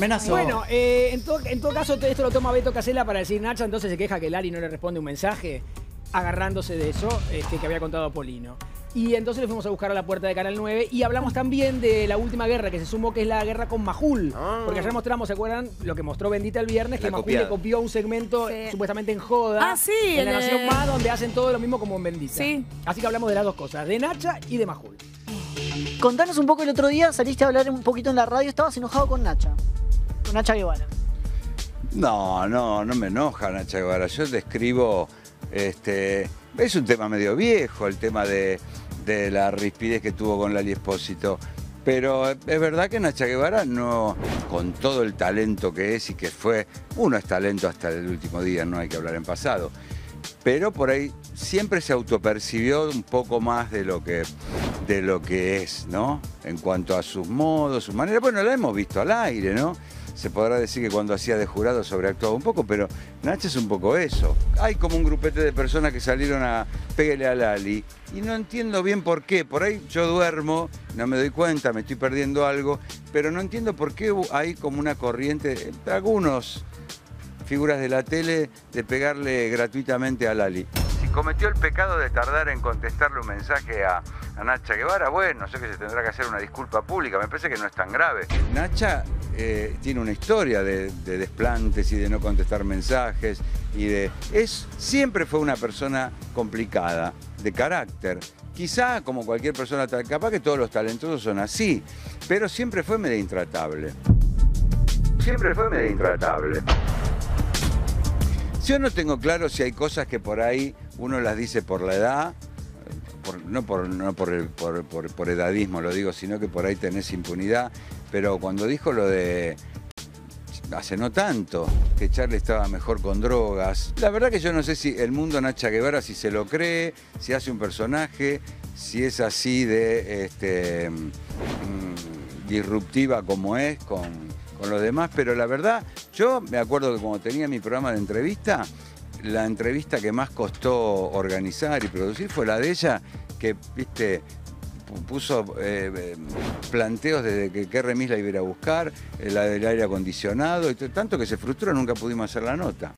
Amenazó. Bueno, eh, en, todo, en todo caso, esto lo toma Beto Casella para decir Nacha, entonces se queja que Lali no le responde un mensaje, agarrándose de eso este, que había contado Polino. Y entonces le fuimos a buscar a la puerta de Canal 9 y hablamos también de la última guerra que se sumó, que es la guerra con Majul. Ah. Porque ayer mostramos, ¿se acuerdan? Lo que mostró Bendita el viernes, que Majul copiada. le copió un segmento Sí. supuestamente en joda. Ah, sí, En la Nación Más, donde hacen todo lo mismo como en Bendita. Sí. Así que hablamos de las dos cosas, de Nacha y de Majul. Contanos un poco el otro día, saliste a hablar un poquito en la radio, estabas enojado con Nacha. Nacha Guevara. No, no, no me enoja Nacha Guevara. Yo describo, este, es un tema medio viejo, el tema de, de la rispidez que tuvo con Lali Espósito. Pero es verdad que Nacha Guevara no, con todo el talento que es y que fue, uno es talento hasta el último día, no hay que hablar en pasado. Pero por ahí siempre se autopercibió un poco más de lo que, de lo que es, ¿no? En cuanto a sus modos, sus maneras. Bueno, la hemos visto al aire, ¿no? Se podrá decir que cuando hacía de jurado sobreactuaba un poco, pero Nacha es un poco eso. Hay como un grupete de personas que salieron a Pégale a Lali y no entiendo bien por qué. Por ahí yo duermo, no me doy cuenta, me estoy perdiendo algo, pero no entiendo por qué hay como una corriente, algunos figuras de la tele de pegarle gratuitamente a Lali. Si cometió el pecado de tardar en contestarle un mensaje a, a Nacha Guevara, bueno, sé que se tendrá que hacer una disculpa pública, me parece que no es tan grave. Nacha eh, tiene una historia de, de desplantes y de no contestar mensajes y de... Es, siempre fue una persona complicada, de carácter. Quizá, como cualquier persona, capaz que todos los talentosos son así, pero siempre fue medio intratable. Siempre fue medio intratable. Yo no tengo claro si hay cosas que por ahí uno las dice por la edad, por- no, por, por, el- por edadismo lo digo, sino que por ahí tenés impunidad. Pero cuando dijo lo de hace no tanto, que Charlie estaba mejor con drogas, la verdad que yo no sé si el mundo Nacha Guevara, si se lo cree, si hace un personaje, si es así de este, mm, disruptiva como es con, con los demás, pero la verdad, yo me acuerdo que cuando tenía mi programa de entrevista, la entrevista que más costó organizar y producir fue la de ella, que, viste, pu- puso eh, eh, planteos desde que qué remis la iba a buscar, eh, la del aire acondicionado, y tanto que se frustró, nunca pudimos hacer la nota.